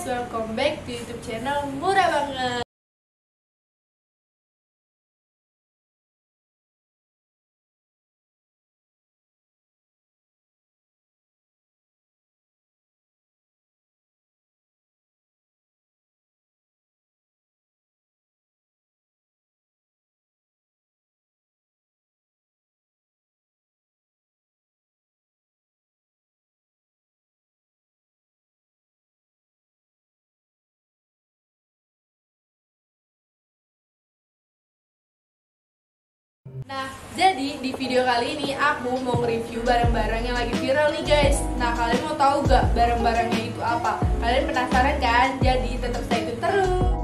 guys, welcome back to YouTube channel Murah Banget. Nah, jadi di video kali ini aku mau nge-review barang-barang yang lagi viral nih guys. Nah, kalian mau tahu gak barang-barangnya itu apa? Kalian penasaran kan? Jadi tetap stay tune terus.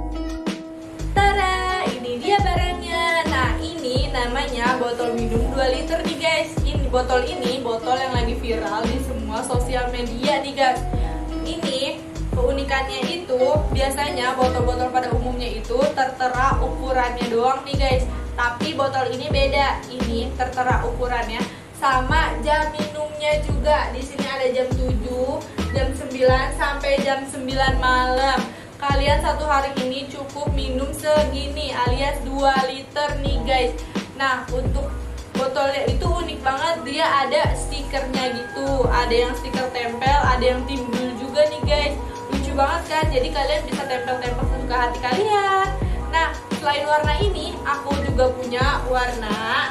Tada, ini dia barangnya. Nah, ini namanya botol minum 2 liter nih guys. Ini botol ini, botol yang lagi viral di semua sosial media nih guys. Ini keunikannya itu biasanya botol-botol pada umumnya itu tertera ukurannya doang nih guys tapi botol ini beda. Ini tertera ukurannya sama jam minumnya juga. Di sini ada jam 7 jam 9 sampai jam 9 malam. Kalian satu hari ini cukup minum segini alias 2 liter nih guys. Nah untuk botolnya itu unik banget. Dia ada stikernya gitu. Ada yang stiker tempel ada yang timbul juga nih guys. Lucu banget kan? Jadi kalian bisa tempel-tempel sesuka hati kalian selain warna ini aku juga punya warna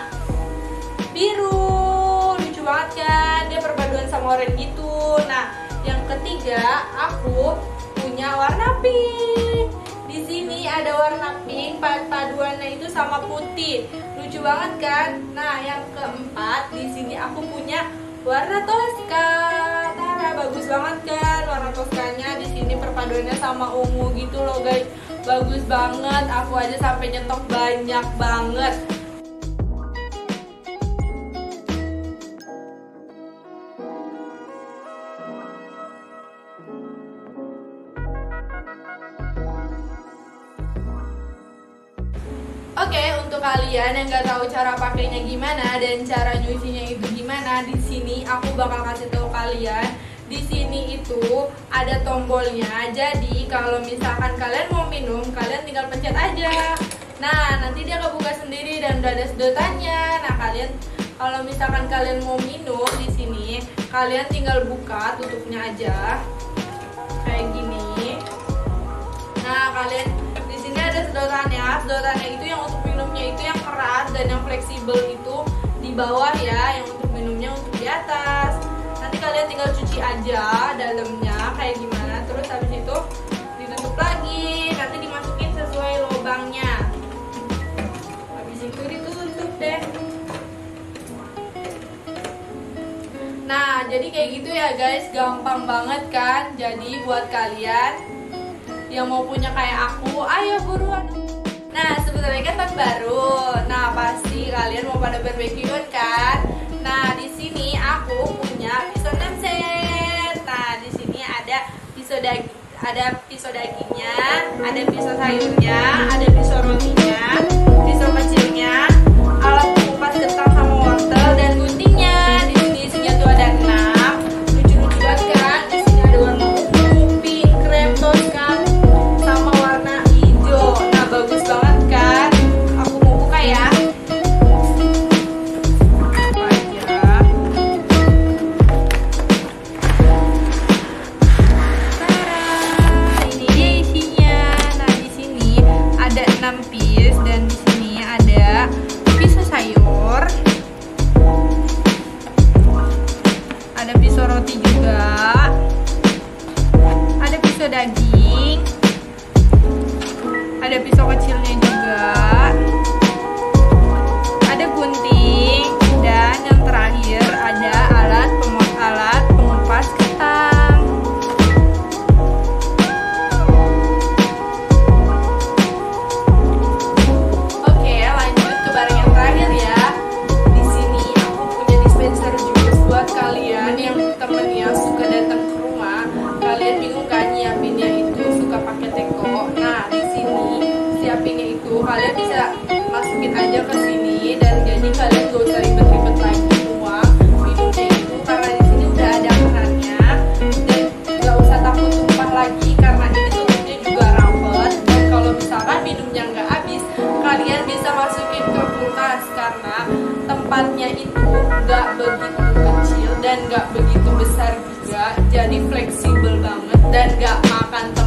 biru. Lucu banget kan? Dia perpaduan sama oranye gitu. Nah yang ketiga aku punya warna pink. Di sini ada warna pink paduannya itu sama putih. Lucu banget kan? Nah yang keempat di sini aku punya warna toska. Tara bagus banget kan? Warna toskanya di sini perpaduannya sama ungu gitu loh guys bagus banget aku aja sampai nyetok banyak banget Oke, okay, untuk kalian yang nggak tahu cara pakainya gimana dan cara nyucinya itu gimana, di sini aku bakal kasih tahu kalian. Di sini itu ada tombolnya. Jadi kalau misalkan kalian mau minum, kalian tinggal pencet aja. Nah, nanti dia kebuka sendiri dan udah ada sedotannya. Nah, kalian kalau misalkan kalian mau minum di sini, kalian tinggal buka tutupnya aja. Kayak gini. Nah, kalian di sini ada sedotannya. Sedotannya itu yang untuk minumnya itu yang keras dan yang fleksibel itu di bawah ya, yang untuk minumnya untuk di atas. Kalian tinggal cuci aja dalamnya kayak gimana. Terus habis itu ditutup lagi. Nanti dimasukin sesuai lubangnya. Habis itu ditutup deh. Nah, jadi kayak gitu ya guys, gampang banget kan? Jadi buat kalian yang mau punya kayak aku, ayo buruan. Nah, sebenarnya kan baru. Nah, pasti kalian mau pada barbekyuan pisau daging, ada pisau dagingnya, ada pisau sayurnya, ada pisau rotinya, pisau kecilnya, Ada pisau roti juga. Ada pisau daging. Ada pisau kecilnya juga. teman-teman suka datang ke rumah kalian bingung kan nyiapinnya itu suka pakai teko? Nah di sini siapinnya itu kalian bisa masukin aja ke sini dan jadi kalian gak usah ribet-ribet lagi uang minumnya itu karena di sini udah ada kerannya dan gak usah takut tumpah lagi karena ini tutupnya juga rapet dan kalau misalkan minumnya nggak habis kalian bisa masukin ke kulkas karena tempatnya itu fleksibel banget dan gak makan